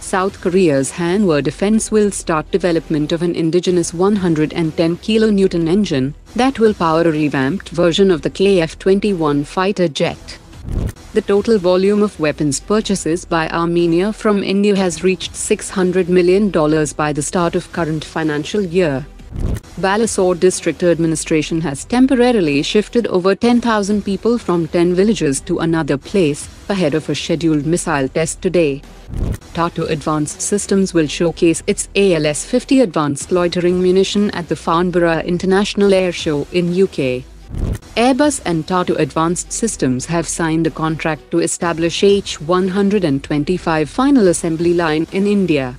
South Korea's Hanwha Defense will start development of an indigenous 110 kilonewton engine that will power a revamped version of the KF-21 fighter jet. The total volume of weapons purchases by Armenia from India has reached $600 million by the start of current financial year. Balasore district administration has temporarily shifted over 10,000 people from 10 villages to another place, ahead of a scheduled missile test today. Tata Advanced Systems will showcase its ALS-50 advanced loitering munition at the Farnborough International Air Show in UK. Airbus and Tata Advanced Systems have signed a contract to establish H125 final assembly line in India.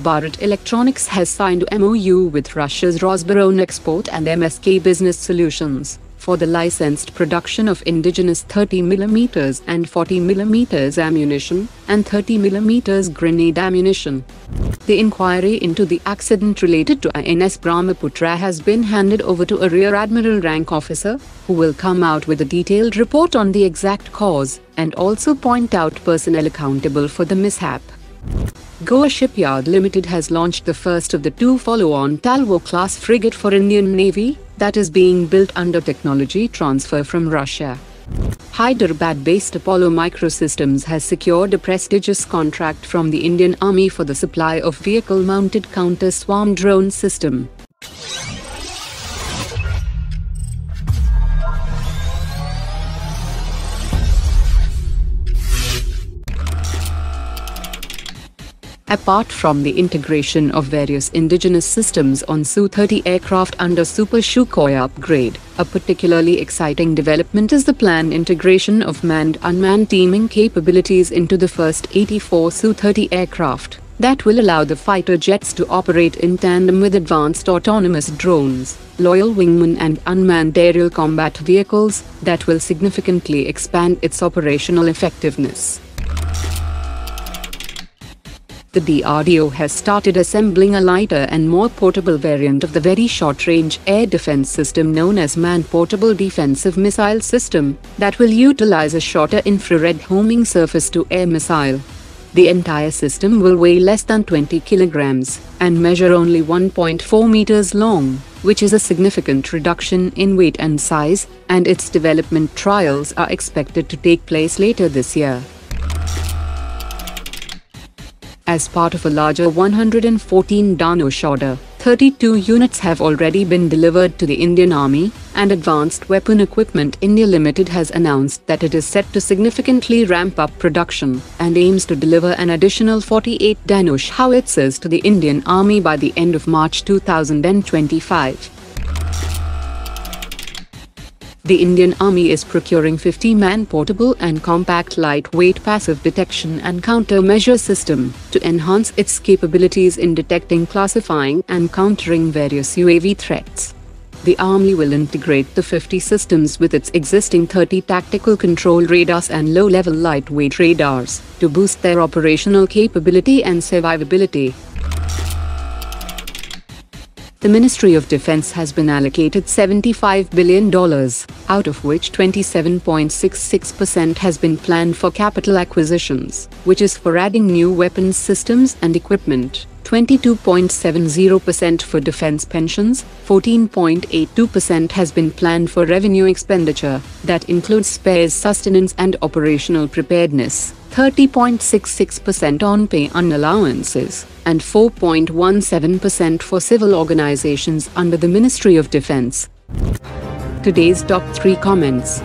Bharat Electronics has signed MOU with Rosoboronexport and MSK Business Solutions for the licensed production of indigenous 30mm and 40mm ammunition and 30mm grenade ammunition. The inquiry into the accident related to INS Brahmaputra has been handed over to a Rear Admiral rank officer, who will come out with a detailed report on the exact cause and also point out personnel accountable for the mishap. Goa Shipyard Limited has launched the first of the two follow-on Talwar-class frigate for Indian Navy, that is being built under technology transfer from Russia. Hyderabad-based Apollo Microsystems has secured a prestigious contract from the Indian Army for the supply of vehicle-mounted counter-swarm drone system. Apart from the integration of various indigenous systems on Su-30 aircraft under Super Sukhoi upgrade, a particularly exciting development is the planned integration of manned-unmanned teaming capabilities into the first 84 Su-30 aircraft that will allow the fighter jets to operate in tandem with advanced autonomous drones, loyal wingmen and unmanned aerial combat vehicles that will significantly expand its operational effectiveness the DRDO has started assembling a lighter and more portable variant of the very short-range air defense system known as Man-Portable Defensive Missile System that will utilize a shorter infrared homing surface-to-air missile. The entire system will weigh less than 20 kilograms and measure only 1.4 meters long, which is a significant reduction in weight and size, and its development trials are expected to take place later this year as part of a larger 114 Dhanush order. 32 units have already been delivered to the Indian Army, and Advanced Weapon Equipment India Limited has announced that it is set to significantly ramp up production and aims to deliver an additional 48 Dhanush howitzers to the Indian Army by the end of March 2025. The Indian Army is procuring 50-man portable and compact lightweight passive detection and countermeasure system to enhance its capabilities in detecting, classifying and countering various UAV threats. The Army will integrate the 50 systems with its existing 30 tactical control radars and low-level lightweight radars to boost their operational capability and survivability the Ministry of Defense has been allocated $75 billion, out of which 27.66% has been planned for capital acquisitions, which is for adding new weapons systems and equipment. 22.70% for defense pensions, 14.82% has been planned for revenue expenditure, that includes spares sustenance and operational preparedness, 30.66% on pay and allowances, and 4.17% for civil organizations under the Ministry of Defense. Today's top 3 comments.